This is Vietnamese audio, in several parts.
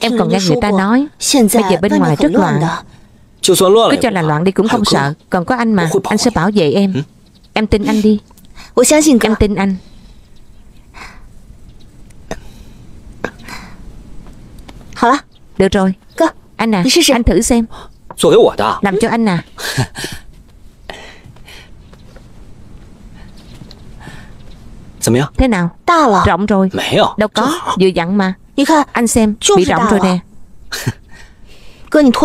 Em còn nghe người ta nói Bây giờ bên ngoài rất loạn. Cứ cho là loạn đi cũng không sợ. Còn có anh mà Anh sẽ bảo vệ em. Em tin anh đi. Em tin anh. Được rồi. Anh à Anh thử xem. Làm cho anh à. Thế nào? Rộng rồi. Đâu có. Vừa dặn mà Anh xem Bị rộng rồi nè.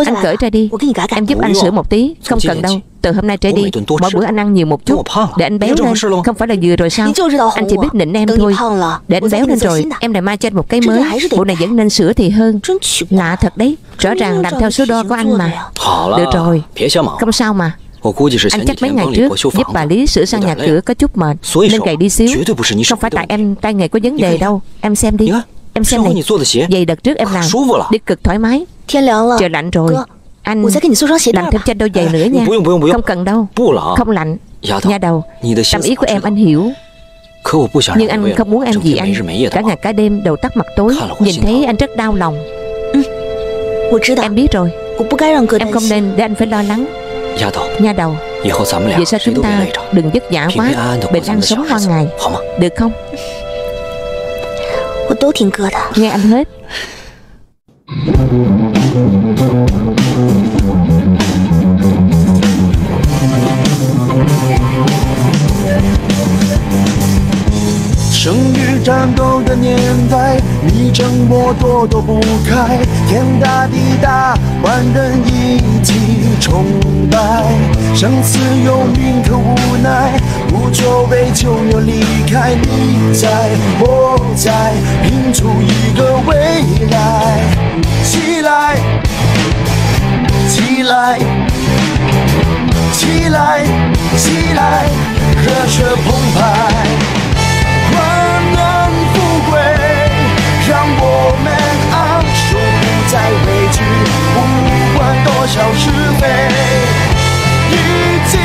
Anh cởi ra đi. Em giúp anh sửa một tí Không cần đâu. Từ hôm nay trở đi Mỗi bữa anh ăn nhiều một chút Để anh béo lên. Không phải là vừa rồi sao? Anh chỉ biết nịnh em thôi. Để anh béo lên rồi Em lại mai cho anh một cái mới. Bộ này vẫn nên sửa thì hơn. Lạ thật đấy. Rõ ràng làm theo số đo của anh mà. Được rồi. Không sao mà. Anh chắc mấy ngày trước giúp bà Lý sửa sang nhà cửa có chút mệt. Nên gầy đi xíu. Không phải tại em tay nghề có vấn đề đâu Em xem đi Em xem này. Giày đợt trước em làm. Đi cực thoải mái. Trời lạnh rồi. Anh làm thêm cho đôi giày nữa nha. Không cần đâu. Không lạnh. Nha đầu. Tâm ý của em anh hiểu. Nhưng anh không muốn em gì anh Cả ngày cả đêm đầu tắt mặt tối. Nhìn thấy anh rất đau lòng. Em biết rồi. Em không nên để anh phải lo lắng. Nha đầu. Vậy sao chúng ta đừng vất vả quá? Bình an sống qua ngày. Được không Nghe I'm hết. 生与战斗的年代，你争我夺躲不开，天大地大，万人一起崇拜，生死有命可无奈，无作为就要离开，你在我在，拼出一个未来，起来，起来，起来，起来，热血澎湃。再畏惧，不管多少是非，一进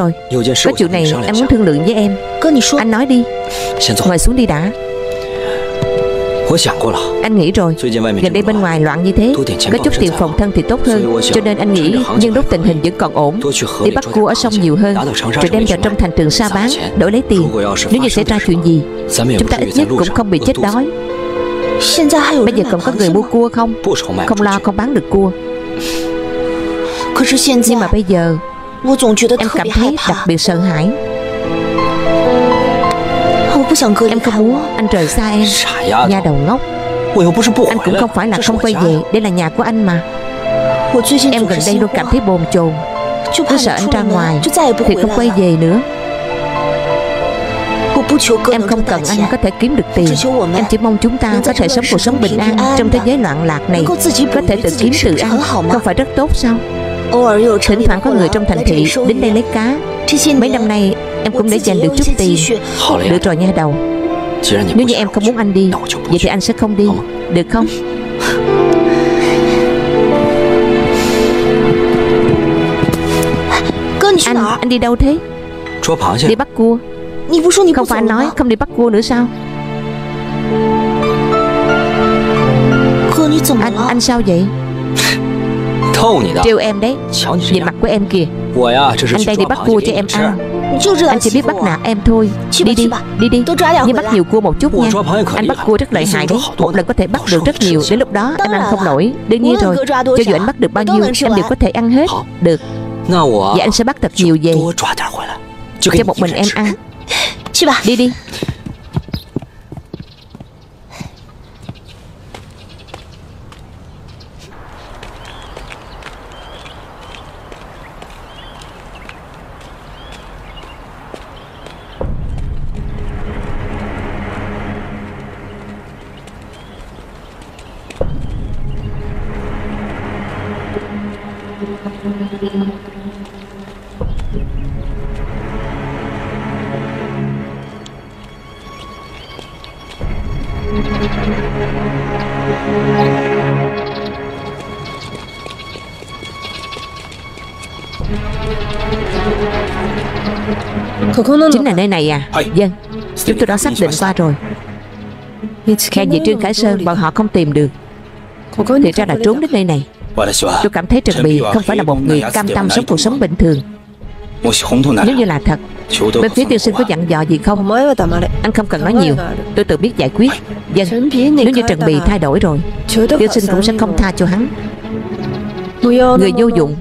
rồi. Có chuyện này em muốn thương lượng với em. Anh nói đi. Ngồi xuống đi đã. Anh nghĩ rồi. Gần đây bên ngoài loạn như thế Có chút tiền phòng thân thì tốt hơn. Cho nên anh nghĩ nhân lúc tình hình vẫn còn ổn. Đi bắt cua ở sông nhiều hơn. Rồi đem vào trong thành trường sa bán Đổi lấy tiền. Nếu như xảy ra chuyện gì Chúng ta ít nhất cũng không bị chết đói. Bây giờ còn có người mua cua không? Không lo không bán được cua. Nhưng mà bây giờ Em cảm thấy đặc biệt sợ hãi. Em không muốn anh rời xa em. Nhà đầu ngốc. Anh cũng không phải là không quay về Đây là nhà của anh mà. Em gần đây luôn cảm thấy bồn chồn. Cứ sợ anh ra ngoài Thì không quay về nữa. Em không cần anh có thể kiếm được tiền. Em chỉ mong chúng ta có thể sống cuộc sống bình an Trong thế giới loạn lạc này. Có thể tự kiếm tự ăn. Không phải rất tốt sao Thỉnh thoảng có người trong thành thị đến đây lấy cá. Mấy năm nay em cũng để dành được chút tiền. Được rồi nha đầu. Nếu như em không muốn anh đi Vậy thì anh sẽ không đi. Được không? Anh, anh đi đâu thế? Đi bắt cua. Không phải anh nói không đi bắt cua nữa sao? Anh, anh sao vậy Trêu em đấy. Nhìn mặt của em kìa. Anh đây đi bắt cua cho em ăn. Anh chỉ biết bắt nạt em thôi. Đi đi, đi đi. Nhưng bắt nhiều cua một chút nha. Anh bắt cua rất lợi hại đấy Một lần có thể bắt được rất nhiều. Đến lúc đó em ăn không nổi. Đương nhiên rồi Cho dù anh bắt được bao nhiêu Em đều có thể ăn hết. Được. Vậy anh sẽ bắt thật nhiều về. Cho một mình em ăn. Đi đi này à? Dân Chúng tôi đã xác định qua rồi. Khe về Trương Khải Sơn Bọn họ không tìm được. Thì ra là trốn đến nơi này. Tôi cảm thấy Trần Bì không phải là một người cam tâm sống cuộc sống bình thường. Nếu như là thật Bên phía tiên sinh có dặn dò gì không? Anh không cần nói nhiều. Tôi tự biết giải quyết. Dân Nếu như Trần Bì thay đổi rồi Tiên sinh cũng sẽ không tha cho hắn. Người vô dụng.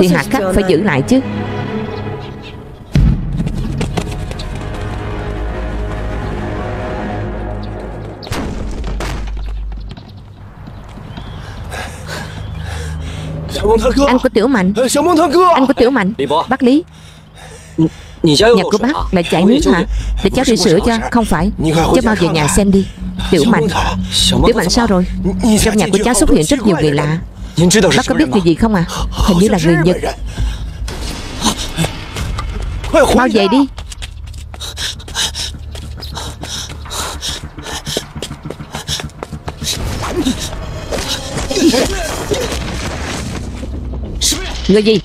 Thì hạ khắc phải giữ lại chứ Anh của Tiểu Mạnh. Anh của Tiểu Mạnh. Bác Lý. Nhà của bác là chảy nước hả? Để cháu đi sửa cho. Không phải. Cháu mau về nhà xem đi. Tiểu Mạnh. Tiểu Mạnh sao rồi? Trong nhà của cháu xuất hiện rất nhiều người lạ. Bác có biết điều gì không à Hình như là người Nhật. Mau về đi Người gì?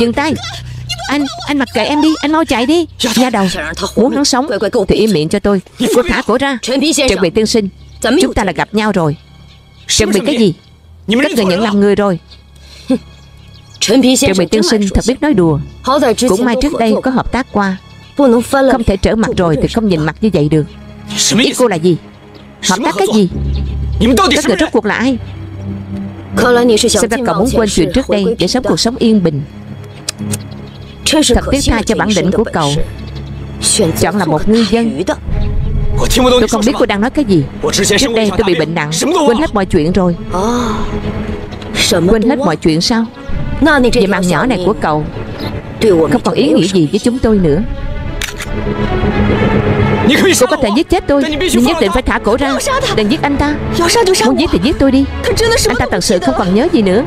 Dừng tay. Anh, anh mặc kệ em đi Anh mau chạy đi. Nha đầu. Muốn hắn sống Thì im miệng cho tôi. Cô thả cổ ra. Trần bị tiên sinh Chúng ta là gặp nhau rồi. Trần bị cái gì? Các người nhận làm người rồi. Trần bị tiên sinh thật biết nói đùa. Cũng may trước đây có hợp tác qua Không thể trở mặt rồi Thì không nhìn mặt như vậy được. Ý cô là gì? Hợp tác cái gì? Các người rốt cuộc là ai? Xem ra cậu muốn quên chuyện trước đây Để sống cuộc sống yên bình. Thật tiếc tha cho bản lĩnh của cậu. Chọn là một ngư dân. Tôi không biết cô đang nói cái gì. Trước đây tôi bị bệnh nặng. Quên hết mọi chuyện rồi. Quên hết mọi chuyện sao? Vậy mạng nhỏ này của cậu Không còn ý nghĩa gì với chúng tôi nữa Cô có thể giết chết tôi. Nhưng nhất định phải thả cổ ra. Đừng giết anh ta. Muốn giết thì giết tôi đi. Anh ta thật sự không còn nhớ gì nữa.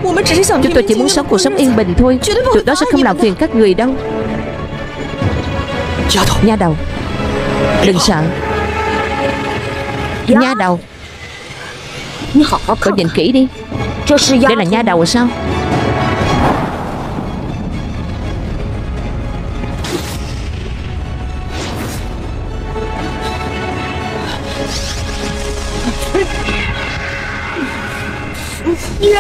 Chúng tôi chỉ muốn sống cuộc sống yên bình thôi. Tuyệt đó sẽ không làm phiền các người đâu. Nha đầu. Đừng sợ. Nha đầu. Cậu nhìn kỹ đi. Đây là nha đầu sao Anh.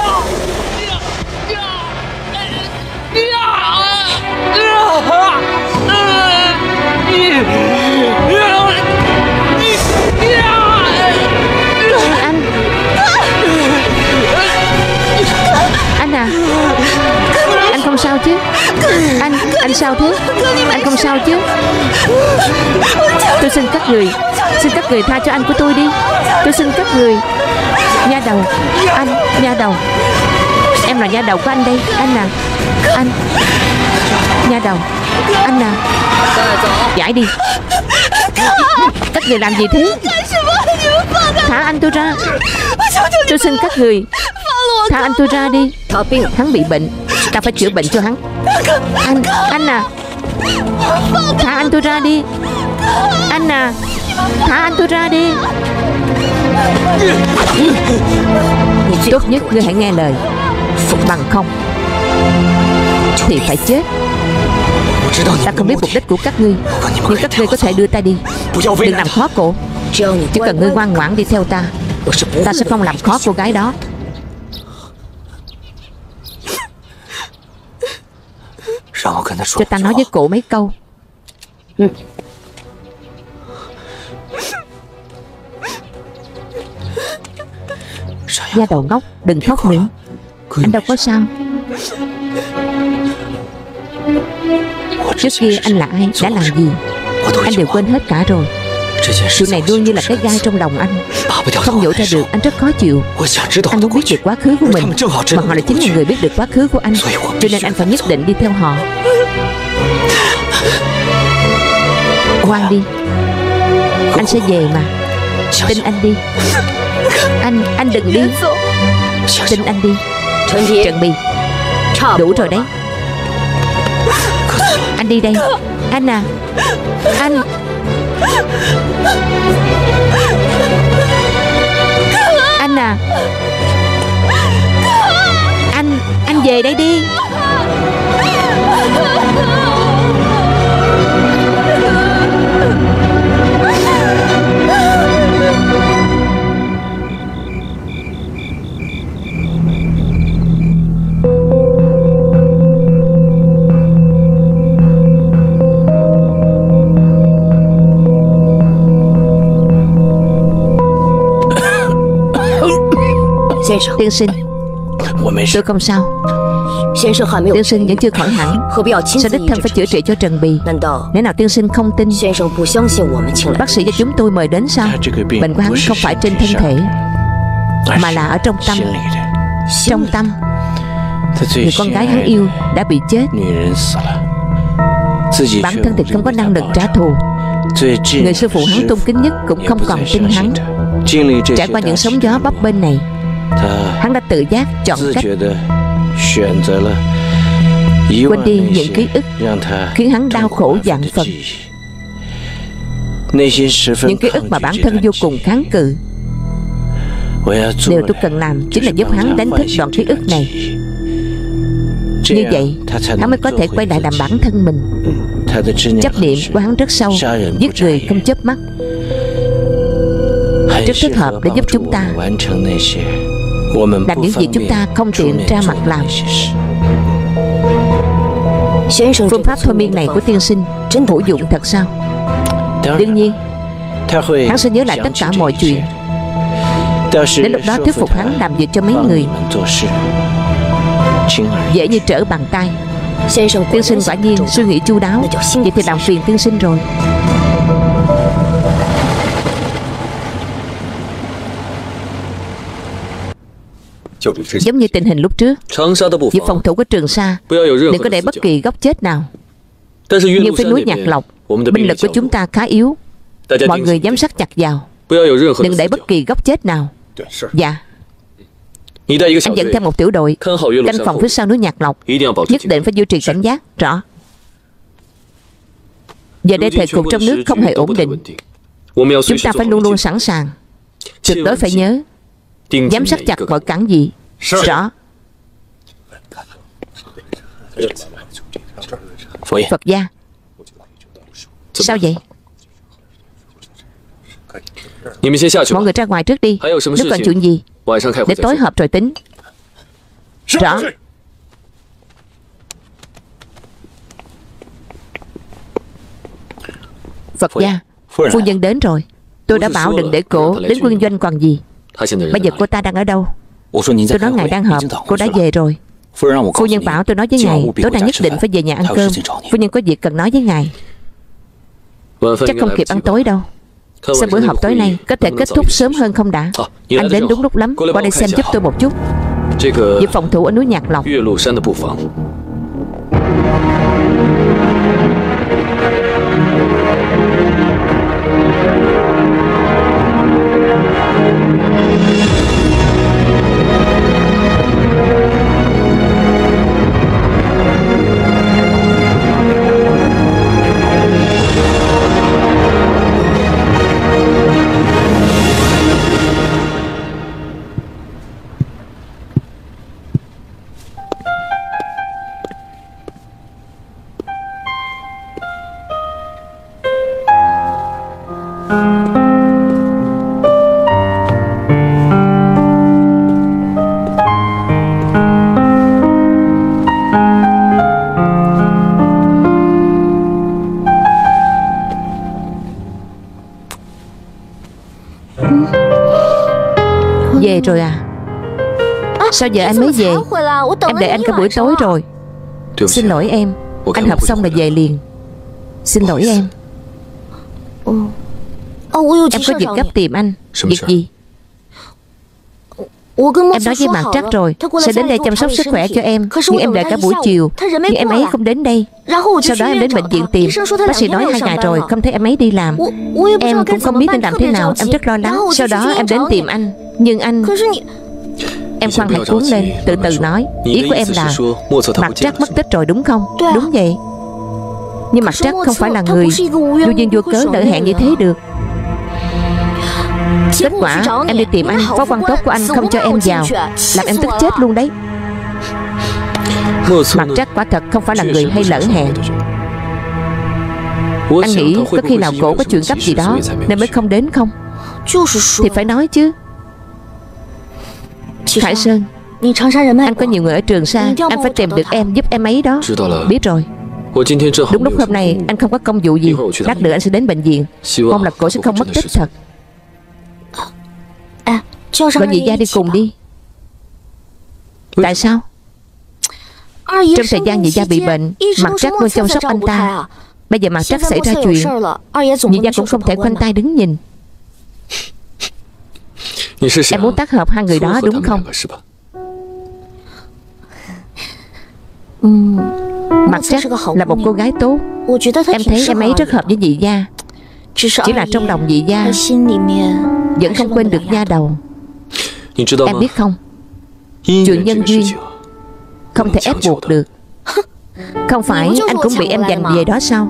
Anh à. Anh không sao chứ? Anh, anh sao thế? Anh không sao chứ? Tôi xin các người. Xin các người tha cho anh của tôi đi. Tôi xin các người. Nha đầu. Anh, nha đầu. Em là nha đầu của anh đây. Anh à Anh. Nha đầu. Anh à Giải đi. Các người làm gì thế? Thả anh tôi ra. Tôi xin các người. Thả anh tôi ra đi. Hắn bị bệnh. Ta phải chữa bệnh cho hắn. Anh, anh à. Thả anh tôi ra đi. Anh à. Thả anh tôi ra đi. Tốt nhất ngươi hãy nghe lời. Bằng không Thì phải chết. Ta không biết mục đích của các ngươi Nhưng các ngươi có thể đưa ta đi. Đừng làm khó cổ. Chỉ cần ngươi ngoan ngoãn đi theo ta Ta sẽ không làm khó cô gái đó. Cho ta nói với cổ mấy câu Gia đầu ngốc Đừng khóc nữa. Anh đâu có sao? Trước kia anh là ai Đã làm gì? Anh đều quên hết cả rồi. Chuyện này luôn như là cái gai trong lòng anh. Không nhổ ra được anh rất khó chịu. Anh muốn biết được quá khứ của mình Mà họ là chính là người biết được quá khứ của anh. Cho nên anh phải nhất định đi theo họ. Ngoan đi. Anh sẽ về mà. Tin anh đi Anh, anh đừng đi. Tin anh đi. Trần Bì Đủ rồi đấy. Anh đi đây. Anh à. Anh. Anh à. Anh Anh về đây đi Tiên sinh. Tôi không sao. Tiên sinh vẫn chưa khỏi hẳn. Sao đích thân phải chữa trị cho Trần Bì? Lẽ nào tiên sinh không tin. Bác sĩ do chúng tôi mời đến sao? Bệnh của hắn không phải trên thân thể Mà là ở trong tâm. Trong tâm. Người con gái hắn yêu đã bị chết. Bản thân thì không có năng lực trả thù. Người sư phụ hắn tôn kính nhất cũng không còn tin hắn. Trải qua những sóng gió bấp bên này Hắn đã tự giác chọn cách Quên đi những ký ức Khiến hắn đau khổ dạng phần. Những ký ức mà bản thân vô cùng kháng cự. Điều tôi cần làm Chính là giúp hắn đánh thức đoạn ký ức này. Như vậy Hắn mới có thể quay lại làm bản thân mình. Chấp niệm của hắn rất sâu Giết người không chớp mắt. Rất thích hợp để giúp chúng ta làm những gì chúng ta không tiện ra mặt làm. Phương pháp thôi miên này của tiên sinh Chính hữu dụng thật sao? Đương nhiên. Hắn sẽ nhớ lại tất cả mọi chuyện. Đến lúc đó thuyết phục hắn làm việc cho mấy người. Dễ như trở bàn tay. Tiên sinh quả nhiên suy nghĩ chu đáo. Vậy thì làm phiền tiên sinh rồi Giống như tình hình lúc trước. Việc phòng thủ của Trường Sa Đừng có để bất kỳ góc chết nào. Nhưng phía núi Nhạc Lộc Binh lực của chúng ta khá yếu. Mọi người giám sát chặt vào. Đừng để bất kỳ góc chết nào. Dạ Anh dẫn thêm một tiểu đội. Canh phòng phía sau núi Nhạc Lộc. Nhất định phải duy trì cảnh giác. Rõ. Giờ đây thời cục trong nước không hề ổn định. Chúng ta phải luôn luôn sẵn sàng. Tuyệt đối phải nhớ Giám sát chặt mọi cản gì? Rõ. Phật gia. Sao vậy? Mọi người ra ngoài trước đi. Nếu còn chuyện gì? Để tối họp rồi tính. Rõ. Phật gia Phu nhân đến rồi. Tôi đã bảo đừng để cổ đến quân doanh còn gì Bây giờ cô ta đang ở đâu? Tôi nói ngài đang họp Cô đã về rồi. Phu nhân bảo tôi nói với ngài Tối nay nhất định phải về nhà ăn cơm. Phu nhân có việc cần nói với ngài. Chắc không kịp ăn tối đâu. Sao bữa họp tối nay Có thể kết thúc sớm hơn không đã. Anh đến đúng lúc lắm. Qua đây xem giúp tôi một chút. Việc phòng thủ ở núi Nhạc Lộc Sao giờ anh mới về? Em đợi anh cả buổi tối rồi. Xin lỗi em. Anh học xong là về liền. Xin lỗi em. Em có việc gấp tìm anh. Việc gì? Em nói với Mạc Trắc rồi. Sẽ đến đây chăm sóc sức khỏe cho em. Nhưng em đợi cả buổi chiều. Nhưng em ấy không đến đây. Sau đó em đến bệnh viện tìm. Bác sĩ nói hai ngày rồi Không thấy em ấy đi làm. Em cũng không biết nên làm thế nào. Em rất lo lắng. Sau đó em đến tìm anh. Nhưng anh Em khoan hãy cuốn lên Từ từ nói. Ý của em là Mạc Trắc mất tích rồi đúng không? Đúng vậy. Nhưng Mạc Trắc không phải là người Vô duyên vô cớ đỡ hẹn như thế được. Kết quả em đi tìm anh Phó quan tốt của anh không cho em vào. Làm em tức chết luôn đấy. Mặt trắc quả thật không phải là người hay lỡ hẹn. Anh nghĩ có khi nào cổ có chuyện gấp gì đó Nên mới không đến không? Thì phải nói chứ Khải Sơn. Anh có nhiều người ở Trường Sa Anh phải tìm được em giúp em ấy đó. Biết rồi. Đúng lúc hôm nay anh không có công vụ gì. Lát nữa anh sẽ đến bệnh viện. Mong là cổ sẽ không mất tích thật. Gọi dì gia đi. cùng đi. Tại sao? Trong thời gian dì gia bị bệnh Mặt trắc luôn chăm sóc anh ta. Bây giờ mặt trắc xảy ra chuyện. Dì gia cũng không thể khoanh tay đứng nhìn Em muốn tác hợp hai người đó đúng không? Mặt trắc là một cô gái tốt。Em thấy em ấy rất hợp với dì gia Chỉ là trong lòng dì gia Vẫn không quên được nha đầu。Em biết không？Chuyện nhân duyên Không thể ép buộc được。Không phải anh cũng bị em giành về đó sao?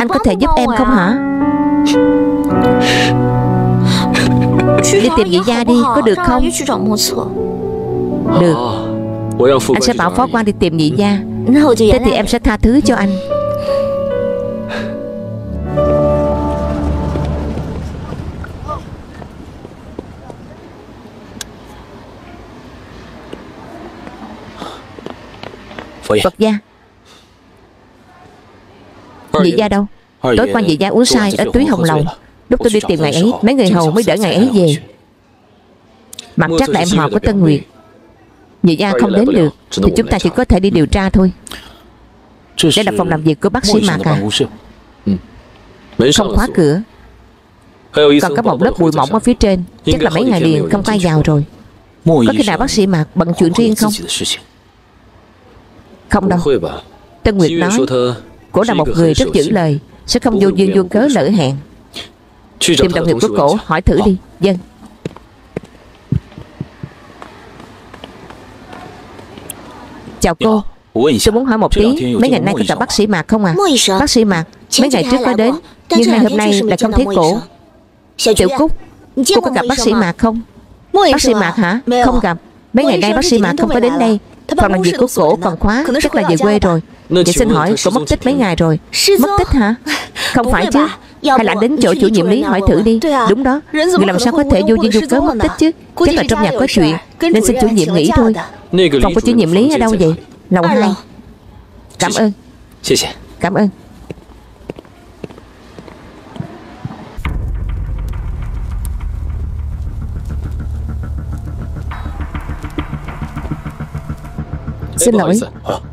Anh có thể giúp em không hả Đi tìm vị gia đi Có được không? Được. Anh sẽ bảo phó quan đi tìm nhị gia Thế thì em sẽ tha thứ cho anh. Phật gia. Nhị gia đâu? Tối qua nhị gia uống sai ở túi hồng lầu Lúc tôi đi tìm ngày ấy Mấy người hầu mới đỡ ngày ấy về. Mặt chắc là em họ của Tân Nguyệt. Nhị gia không đến được Thì chúng ta chỉ có thể đi điều tra thôi. Đây là phòng làm việc của bác sĩ Mạc à? Không khóa cửa. Còn có một lớp bụi mỏng ở phía trên. Chắc là mấy ngày liền không có ai vào rồi. Có khi nào bác sĩ Mạc bận chuyện riêng không? không đâu. Tân Nguyệt nói Cổ là một người rất giữ lời Sẽ không vô duyên vô cớ lỡ hẹn Tìm đồng nghiệp của cổ hỏi thử đi. Dân. Chào cô. Tôi muốn hỏi một tí Mấy ngày nay có gặp bác sĩ Mạc không à? Bác sĩ Mạc Mấy ngày trước có đến Nhưng ngày hôm nay là không thấy cổ Tiểu Cúc Cô có gặp bác sĩ Mạc không? Bác sĩ Mạc hả? Không gặp. Mấy ngày nay bác sĩ Mạc không có đến đây. Phòng làm việc của cổ còn khóa Chắc là về quê rồi. Vậy xin hỏi cổ mất tích mấy ngày rồi? Mất tích hả? Không phải chứ Hay là đến chỗ chủ nhiệm lý hỏi thử đi. Đúng đó. Người làm sao có thể vô duyên vô cớ mất tích chứ? Chắc là trong nhà có chuyện. Nên xin chủ nhiệm nghỉ thôi. Phòng của chủ nhiệm lý ở đâu vậy? Lầu 2 Cảm ơn. Cảm ơn. Xin lỗi.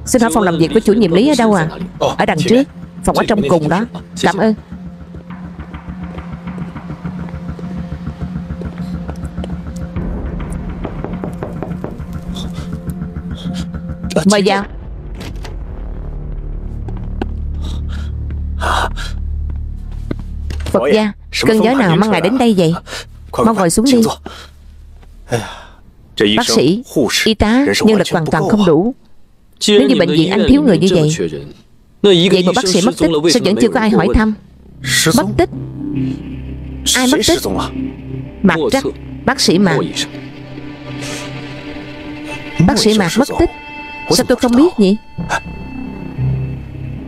Xin hỏi phòng làm việc của chủ nhiệm lý ở đâu à? Ở đằng trước Phòng ở trong cùng đó. Cảm ơn Mời vào. Phật gia Cơn gió nào mang ngài đến đây vậy? Mau ngồi xuống đi. Bác sĩ, y tá nhân lực hoàn toàn không đủ. Nếu như bệnh viện anh thiếu người như vậy Vậy một bác sĩ mất tích Sao vẫn chưa có ai hỏi thăm? Mất tích. Ai mất tích? Mạc trắc. Bác sĩ Mạc. Bác sĩ Mạc mất tích Sao tôi không biết nhỉ?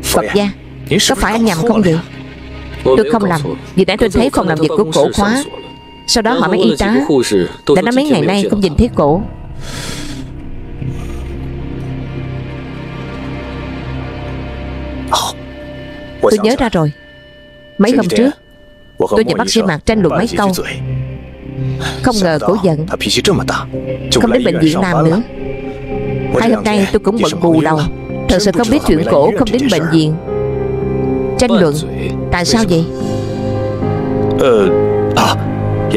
Phật gia Có phải anh nhầm không vậy? Tôi không làm Vì nãy tôi thấy phòng làm việc của cổ khóa. Sau đó hỏi mấy y tá. Đã nói mấy ngày nay không nhìn thấy cổ. Tôi nhớ ra rồi. Mấy hôm trước Tôi và bác sĩ Mạc tranh luận mấy câu. Không ngờ cổ giận. Không đến bệnh viện làm nữa Hai hôm nay tôi cũng bận bù đầu Thật sự không biết chuyện cổ không đến bệnh viện Tranh luận Tại sao vậy?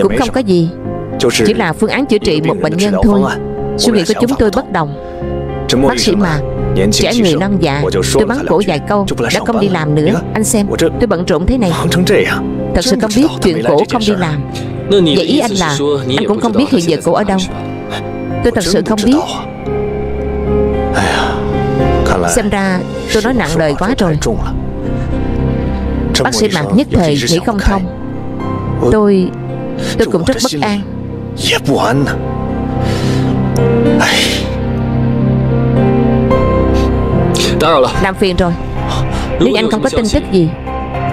Cũng không có gì. Chỉ là phương án chữa trị một bệnh nhân thôi. Suy nghĩ của chúng tôi bất đồng. Bác sĩ mà Trẻ người non dạ Tôi bắn cổ vài câu Đã không đi làm nữa. Anh xem Tôi bận rộn thế này. Thật sự không biết chuyện cổ không đi làm. Vậy ý anh là Anh cũng không biết hiện giờ cổ ở đâu. Tôi thật sự không biết Xem ra tôi nói nặng lời quá rồi. Bác sĩ Mạc nhất thời nghĩ không thông. Tôi Tôi cũng rất bất an. Làm phiền rồi. Nếu anh không có tin tức gì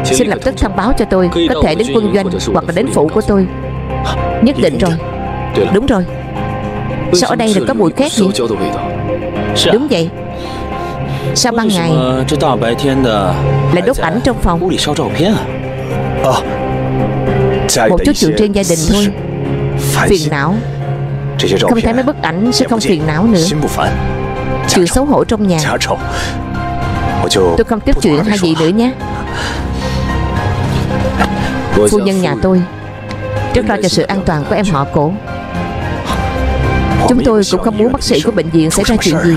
Xin lập tức thông báo cho tôi. Có thể đến quân doanh hoặc là đến phủ của tôi. Nhất định rồi. Đúng rồi. Sao ở đây lại có mùi khét gì Đúng vậy Sao ban ngày Lại đốt ảnh trong phòng? Một chút chuyện trên gia đình thôi. Phiền não. Không thấy mấy bức ảnh sẽ không phiền não nữa. Chuyện xấu hổ trong nhà. Tôi không tiếp chuyện hai vị nữa nhé. Phu nhân nhà tôi Rất lo cho sự an toàn của em họ cổ. Chúng tôi cũng không muốn bác sĩ của bệnh viện xảy ra chuyện gì.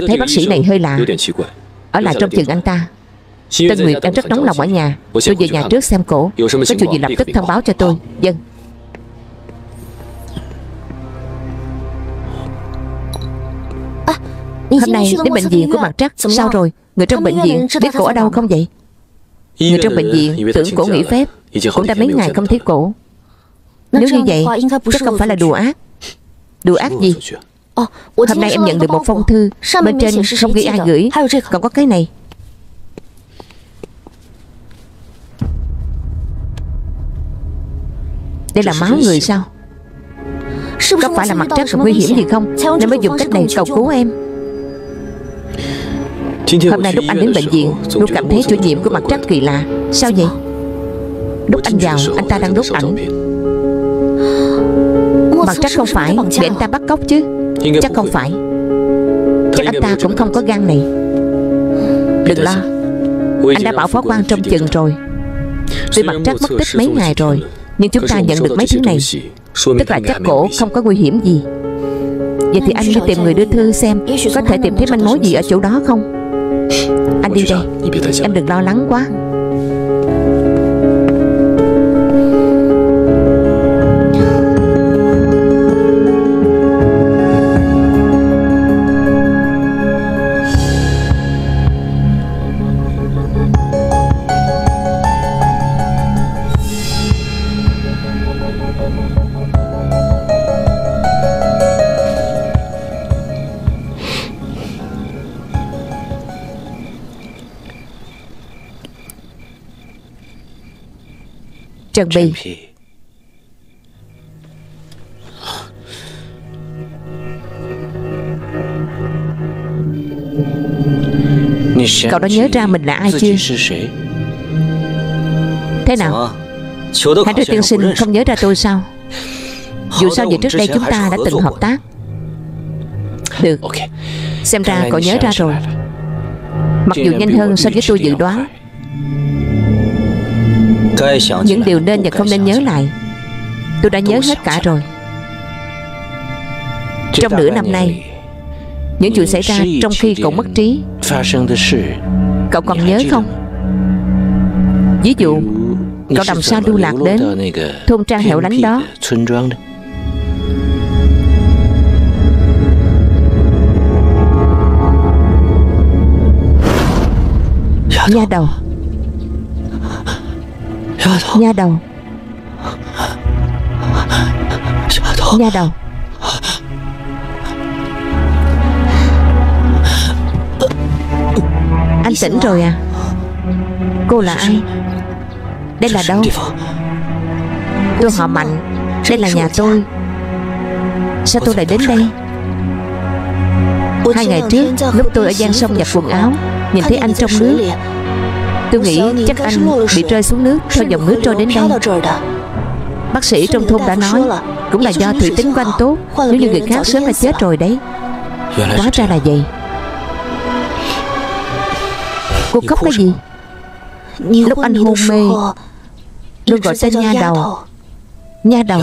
Tôi thấy bác sĩ này hơi lạ. Ở lại trong chừng anh ta. Tân Nguyệt đang rất nóng lòng ở nhà. Tôi về nhà trước xem cổ. Có chuyện gì lập tức thông báo cho tôi. Dân Hôm nay đến bệnh viện của mặt trắc. Sao rồi? Người trong bệnh viện biết cổ ở đâu không vậy? Người trong bệnh viện tưởng cổ nghỉ phép. Cũng đã mấy ngày không thấy cổ. Nếu như vậy Chắc không phải là đùa ác. Đùa ác gì Hôm nay em nhận được một phong thư Bên trên không ghi ai gửi. Còn có cái này. Đây là máu người sao? Có phải là mặt trắc nguy hiểm gì không? Nên mới dùng cách này cầu cứu em. Hôm nay lúc anh đến bệnh viện Lúc cảm thấy chủ nhiệm của mặt trắc kỳ lạ. Sao vậy? Lúc anh vào anh ta đang đốt ảnh. Mặt trắc không phải Bị anh ta bắt cóc chứ Chắc không phải. Chắc anh ta cũng không có gan này. Đừng lo. Anh đã bảo phó quan trong chừng rồi Tuy mặt trắc mất tích mấy ngày rồi Nhưng chúng ta nhận được mấy thứ này. Tức là chắc cổ không có nguy hiểm gì. Vậy thì anh đi tìm người đưa thư xem Có thể tìm thấy manh mối gì ở chỗ đó không? Anh đi đây. Em đừng lo lắng quá Trần Bì Cậu đã nhớ ra mình là ai chưa? Thế nào? Hãy đưa tiên sinh không nhớ ra tôi sao? Dù sao vậy trước đây chúng ta đã từng hợp tác. Được. Xem ra cậu nhớ ra rồi. Mặc dù nhanh hơn so với tôi dự đoán những điều nên và không nên nhớ lại. Tôi đã nhớ hết cả rồi. Trong nửa năm nay Những chuyện xảy ra trong khi cậu mất trí. Cậu còn nhớ không? Ví dụ Cậu làm sao lưu lạc đến Thôn trang hẻo lánh đó. Nha đầu Nha đầu. Nha đầu. Anh tỉnh rồi à? Cô là ai? Đây là đâu? Tôi họ Mạnh. Đây là nhà tôi. Sao tôi lại đến đây? Hai ngày trước Lúc tôi ở gian sông giặt quần áo Nhìn thấy anh trong nước Tôi nghĩ chắc anh bị rơi xuống nước Theo dòng nước trôi đến đây Bác sĩ trong thôn đã nói, Cũng là do thủy tính của anh tốt, Nếu như người khác sớm đã chết rồi đấy. Hóa ra là vậy. Cô khóc cái gì? Lúc anh hôn mê, Luôn gọi tên nha đầu. Nha đầu.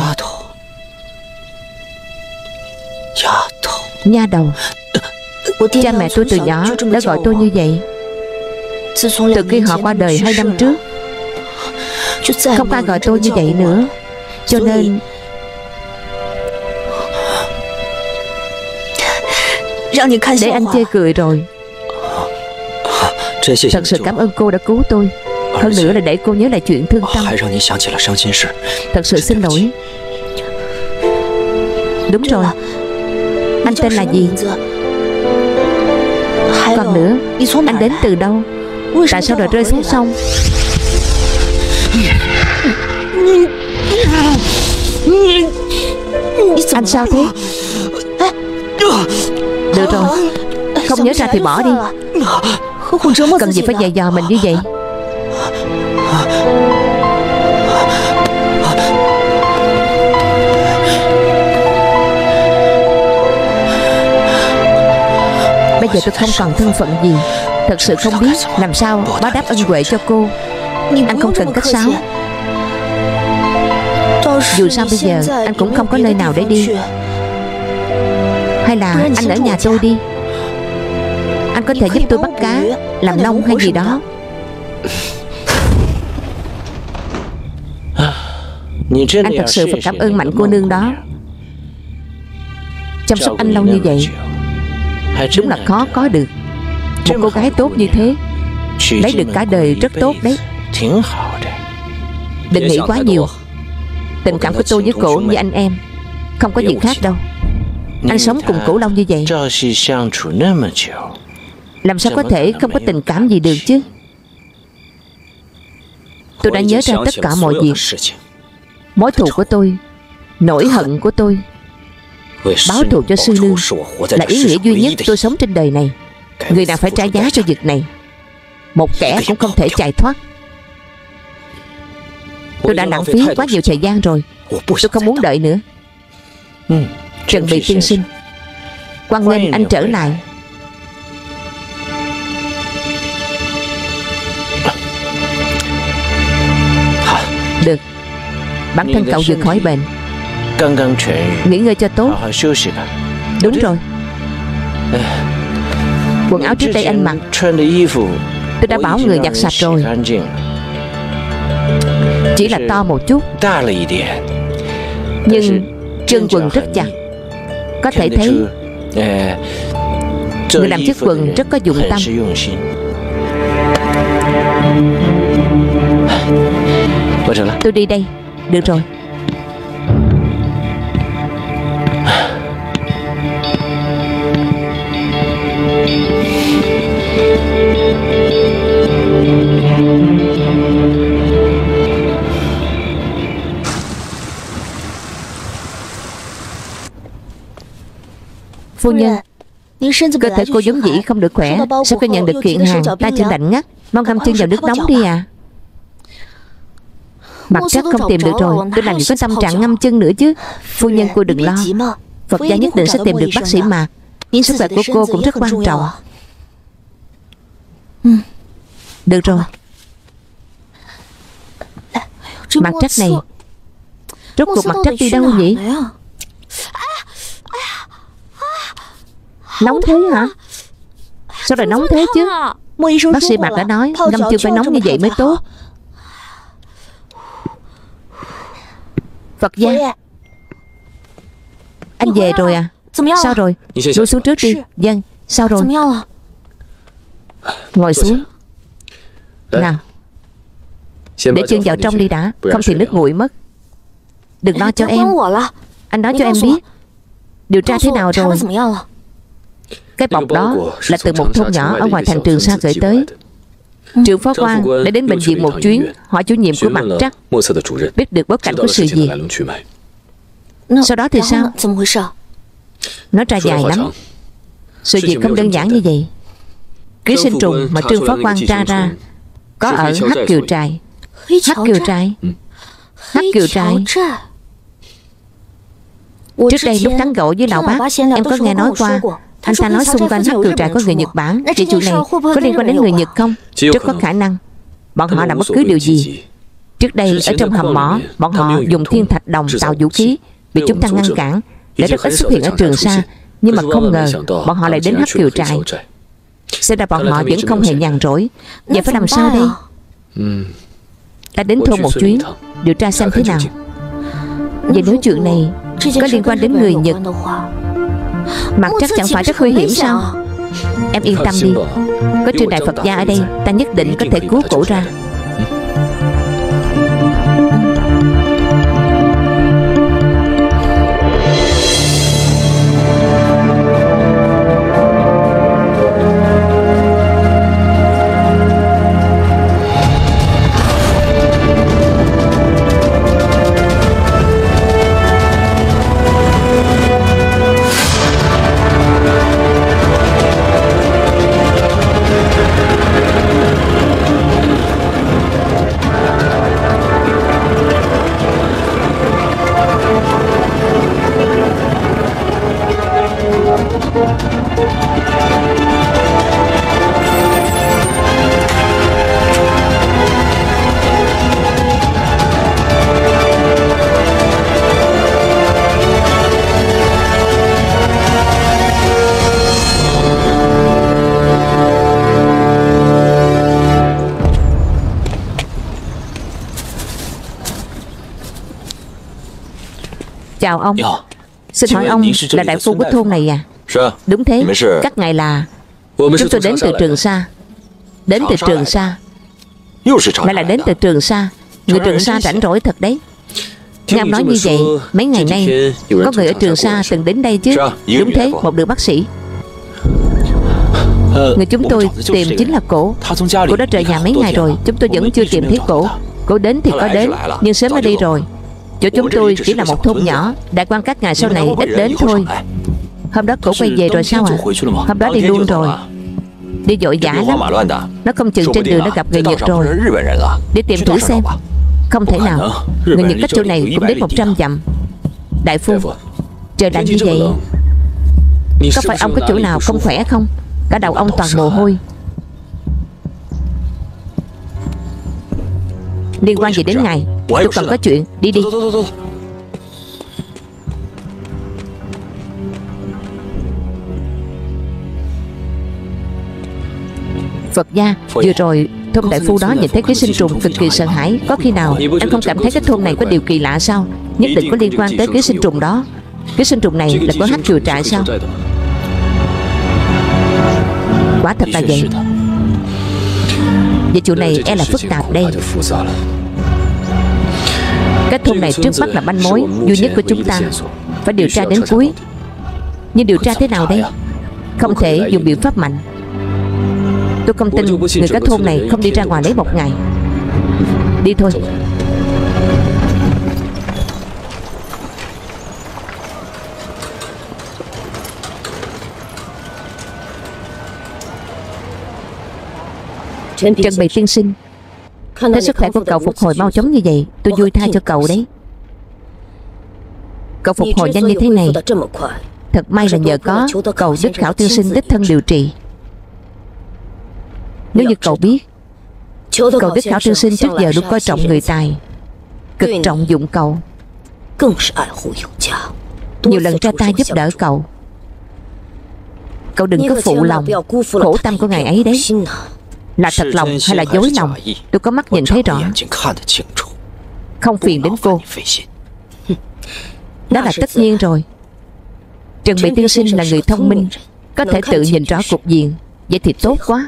Nha đầu. Cha mẹ tôi từ nhỏ đã gọi tôi như vậy. Từ khi họ qua đời hai năm trước, Không ai gọi tôi như vậy nữa. Cho nên, Để anh chê cười rồi. Thật sự cảm ơn cô đã cứu tôi. Hơn nữa là để cô nhớ lại chuyện thương tâm. Thật sự xin lỗi. Đúng rồi. Anh tên là gì? Còn nữa, Anh đến từ đâu? Tại sao lại rơi xuống sông? Anh sao thế? Được rồi Không nhớ ra thì bỏ đi. Cần gì phải dày dò mình như vậy? Bây giờ tôi không còn thân phận gì Thật sự không biết làm sao báo đáp ân huệ cho cô. Anh không cần cách sáo. Dù sao bây giờ anh cũng không có nơi nào để đi. Hay là anh ở nhà tôi đi. Anh có thể giúp tôi bắt cá Làm nông hay gì đó. Anh thật sự phải cảm ơn mạnh cô nương đó. Chăm sóc anh lâu như vậy Đúng là khó có được một cô gái tốt như thế. Lấy được cả đời rất tốt đấy. Đừng nghĩ quá nhiều. Tình cảm của tôi với cổ như anh em, Không có gì khác đâu. Anh sống cùng cổ lâu như vậy. Làm sao có thể không có tình cảm gì được chứ? Tôi đã nhớ ra tất cả mọi việc. Mối thù của tôi, Nỗi hận của tôi, Báo thù cho sư lương Là ý nghĩa duy nhất tôi sống trên đời này. Người nào phải trả giá cho việc này? Một kẻ cũng không thể chạy thoát. Tôi đã lãng phí quá nhiều thời gian rồi. Tôi không muốn đợi nữa. Trần Bị tiên sinh. Quan nghênh anh trở lại. Được. Bản thân cậu vừa khỏi bệnh. Nghỉ ngơi cho tốt. Đúng rồi Quần áo trước đây anh mặc. Tôi đã bảo người giặt sạch rồi. Chỉ là to một chút. Nhưng chân quần rất chặt. Có thể thấy, Người làm chiếc quần rất có dụng tâm. Tôi đi đây. Được rồi. Phu nhân Cơ thể cô giống dĩ không được khỏe Sau khi nhận được kiện hàng tay chân lạnh ngắt Mau ngâm chân vào nước nóng đi à. Mặt chắc không tìm được rồi Tôi làm gì có tâm trạng ngâm chân nữa chứ. Phu nhân cô đừng lo. Phật gia nhất định sẽ tìm được bác sĩ mà. Sức khỏe của cô cũng rất quan trọng. Được rồi. Mặt trách này. Rốt cuộc mặt trách đi đâu nhỉ Nóng thế hả? Sao lại nóng thế chứ? Bác sĩ Mạc đã nói Ngâm chân phải nóng như vậy mới tốt. Phật gia. Anh về rồi à? Sao rồi? Lui xuống trước đi. Dân Sao rồi? Ngồi xuống. Nào. Để chân vào trong đi đã. Không thì nước nguội mất. Đừng lo cho em. Anh nói cho em biết. Điều tra thế nào rồi Cái bọc đó là từ một thôn nhỏ Ở ngoài thành Trường Sa gửi tới. Trưởng phó quan đã đến bệnh viện một chuyến Hỏi chủ nhiệm của mặt trắc Biết được bối cảnh của sự việc Sau đó thì sao? Nó ra dài lắm. Sự việc không đơn giản như vậy? Ký sinh trùng mà Trương Phó Quan tra ra Có ở Hắc Kiều Trại Hắc Kiều Trại Hắc Kiều Trại Trước đây lúc thắng gỗ với lão bác Em có nghe nói qua Anh ta nói xung quanh Hắc Kiều Trại có người Nhật Bản Vậy chuyện này có liên quan đến người Nhật không? Rất có khả năng Bọn họ làm bất cứ điều gì. Trước đây ở trong hầm mỏ Bọn họ dùng thiên thạch đồng tạo vũ khí Bị chúng ta ngăn cản Để rất ít xuất hiện ở Trường Sa Nhưng mà không ngờ Bọn họ lại đến Hắc Kiều Trại Xem ra bọn họ vẫn không hề nhàn rỗi. Vậy phải làm sao đây? Ta đến thôn một chuyến Điều tra xem thế nào? Vậy nếu chuyện này Có liên quan đến người Nhật Mặt chắc chẳng phải rất nguy hiểm sao? Em yên tâm đi. Có trường đại Phật gia ở đây Ta nhất định có thể cứu cổ ra Chào ông? Xin hỏi ông là đại phu của thôn này à? Đúng thế. Các ngài là Chúng tôi đến từ Trường Sa. Đến từ Trường Sa. Lại là đến từ Trường Sa. Người Trường Sa rảnh rỗi thật đấy. Nghe ông nói như vậy Mấy ngày nay Có người ở Trường Sa từng đến đây chứ? Đúng thế Một đứa bác sĩ. Người chúng tôi tìm chính là cổ. Cổ đã rời nhà mấy ngày rồi Chúng tôi vẫn chưa tìm thấy cổ. Cổ đến thì có đến Nhưng sớm đã đi rồi Chỗ chúng tôi chỉ là một thôn nhỏ. Đại quan các ngài sau này ít đến thôi. Hôm đó cổ quay về rồi sao ạ à? Hôm đó đi luôn rồi. Đi vội vã lắm. Nó không chừng trên đường nó gặp người Nhật rồi. Đi tìm thử xem. Không thể nào. Người Nhật cách chỗ này cũng đến 100 dặm Đại phu Trời lạnh như vậy Có phải ông có chỗ nào không khỏe không Cả đầu ông toàn mồ hôi Liên quan gì đến ngài? Tôi cần có chuyện. Đi đi. Phật gia Vừa rồi Thôn đại phu đó nhìn thấy ký sinh trùng cực kỳ sợ hãi Có khi nào em không cảm thấy cái thôn này có điều kỳ lạ sao? Nhất định có liên quan tới ký sinh trùng đó. Ký sinh trùng này là có hát chùa trại sao? Quả thật là vậy Vậy chuyện này e là phức tạp đây. Cái thôn này trước mắt là manh mối duy nhất của chúng ta Phải điều tra đến cuối. Nhưng điều tra thế nào đây? Không thể dùng biện pháp mạnh. Tôi không tin người cả thôn này không đi ra ngoài lấy một ngày Đi thôi Trần Bày tiên sinh. Thấy sức khỏe của cậu phục hồi mau chóng như vậy Tôi vui thay cho cậu đấy. Cậu phục hồi nhanh như thế này. Thật may là nhờ có Cậu Đức Khảo tiên sinh đích thân điều trị. Nếu như cậu biết Cậu Đức Khảo tiên sinh trước giờ luôn coi trọng người tài Cực trọng dụng cậu. Nhiều lần ra tay giúp đỡ cậu. Cậu đừng có phụ lòng. Khổ tâm của ngài ấy đấy là thật lòng hay là dối lòng? Tôi có mắt nhìn thấy rõ. Không phiền đến cô. Đó là tất nhiên rồi. Trần Bị Tiên Sinh là người thông minh Có thể tự nhìn rõ cục diện Vậy thì tốt quá.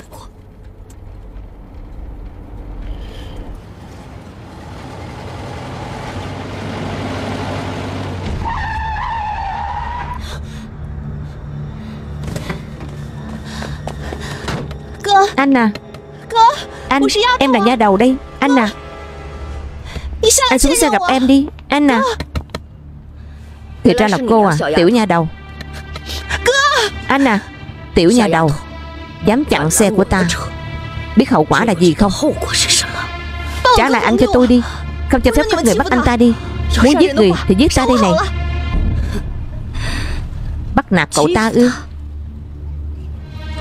Anh à anh Em là nha đầu đây. Anh à. Anh xuống xe gặp em đi. Anh à. Thì ra là cô à Tiểu nha đầu. Anh à Tiểu nhà đầu. Dám chặn xe của ta. Biết hậu quả là gì không? Trả lại anh cho tôi đi. Không cho phép các người bắt anh ta đi. Muốn giết người thì giết ta đây này. Bắt nạt cậu ta ư?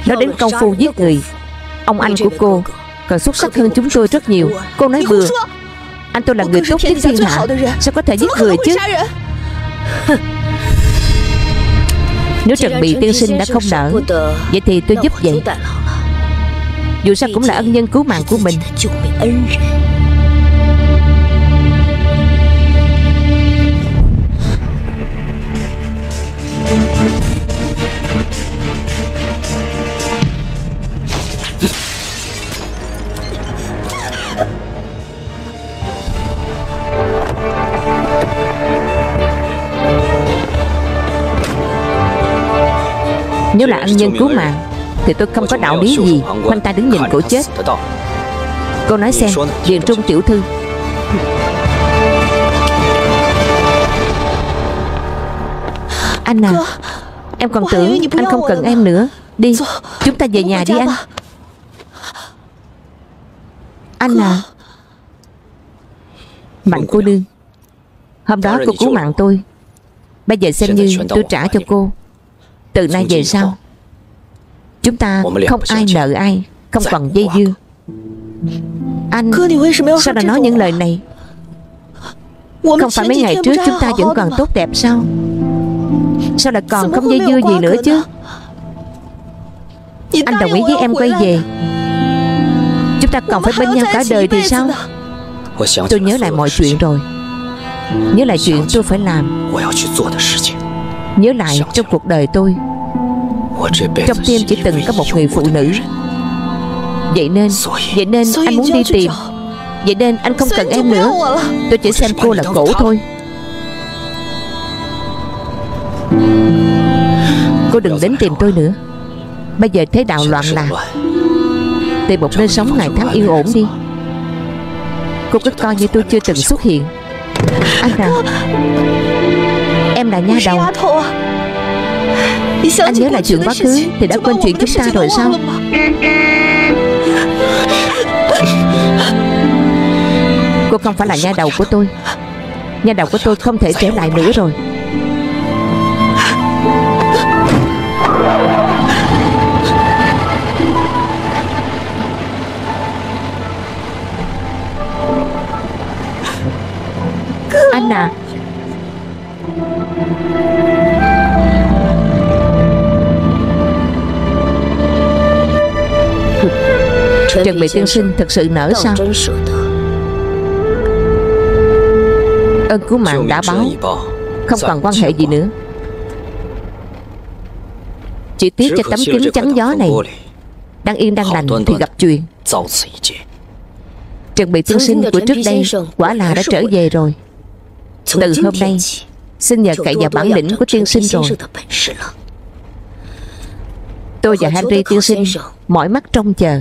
Nói đến công phu giết người Ông anh của cô Còn xuất sắc hơn chúng tôi rất nhiều Cô nói bừa Anh tôi là người tốt nhất thiên hạ Sao có thể giết người chứ Nếu Trần Bị tiên sinh đã không nỡ Vậy thì tôi giúp vậy Dù sao cũng là ân nhân cứu mạng của mình Nếu là ân nhân cứu mạng, Thì tôi không có đạo lý gì. Khoanh ta đứng nhìn cổ chết. Cô nói xem, Điền Trung tiểu thư. Anh à Em còn tưởng anh không cần em nữa. Đi, Chúng ta về nhà đi anh. Anh à Mạnh cô đương Hôm đó cô cứu mạng tôi. Bây giờ xem như tôi trả cho cô từ nay về sau Chúng ta không ai nợ ai Không còn dây dưa. Anh Sao lại nói những lời này? Không phải mấy ngày trước chúng ta vẫn còn tốt đẹp sao? Sao lại còn không dây dưa gì nữa chứ? Anh đồng ý với em quay về. Chúng ta còn phải bên nhau cả đời thì sao? Tôi nhớ lại mọi chuyện rồi. Nhớ lại chuyện tôi phải làm Nhớ lại trong cuộc đời tôi. Trong tim chỉ từng có một người phụ nữ. Vậy nên Vậy nên anh muốn đi tìm. Vậy nên anh không cần em nữa. Tôi chỉ xem cô là cổ thôi. Cô đừng đến tìm tôi nữa. Bây giờ thế đạo loạn là Tìm một nơi sống ngày tháng yên ổn đi. Cô cứ coi như tôi chưa từng xuất hiện. Anh à Em là nha đầu. Anh nhớ lại chuyện quá khứ Thì đã quên chuyện chúng ta rồi sao? Cô không phải là nha đầu của tôi. Nha đầu của tôi không thể trở lại nữa rồi. Anh à Trần Bị Tiên Sinh thật sự nở sao? Ơn cứu mạng đã báo. Không còn quan hệ gì nữa. Chỉ tiếc cho tấm kính chắn gió này Đang yên đang lành thì gặp chuyện. Trần Bị Tiên Sinh của trước đây Quả là đã trở về rồi. Từ hôm nay Xin nhờ cậy vào bản lĩnh của tiên sinh rồi Tôi và Henry tiên sinh mỏi mắt trông chờ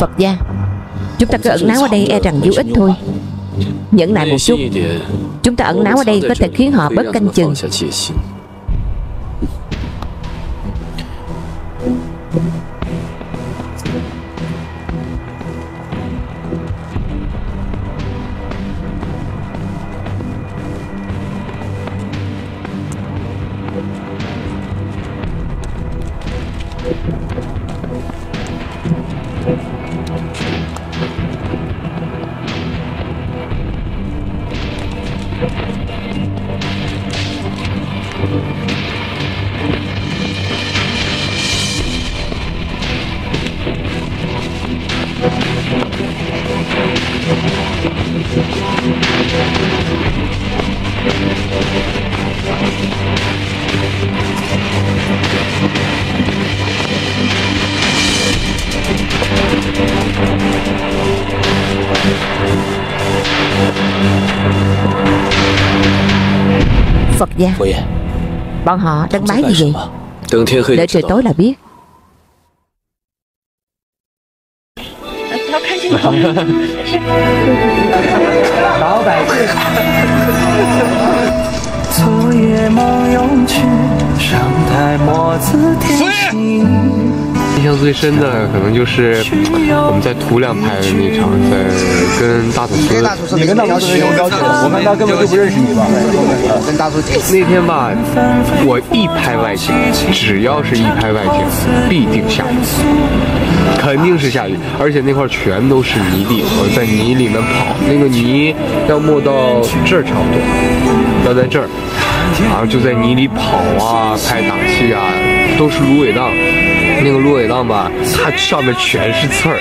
Phật gia. Chúng ta cứ ẩn náu ở đây e rằng vô ích thôi. Nhẫn lại một chút. Chúng ta ẩn náu ở đây có thể khiến họ bớt canh chừng. Phật gia. Bọn họ đang bái gì vậy? Đợi trời tối là biết. Đó bài 昨夜梦永去，上台墨字天心。印象最深的可能就是我们在图两拍的那场，在跟大祖师。你跟大祖师有交情？我看他根本就不认识你吧？跟大祖师那天吧，我一拍外景，只要是一拍外景，必定下雨，肯定是下雨，而且那块全都是泥地，我在泥里面跑，那个泥要没到这儿差不多，要在这儿，然后就在泥里跑啊，拍打戏啊，都是芦苇荡。那个芦苇荡吧，它上面全是刺儿。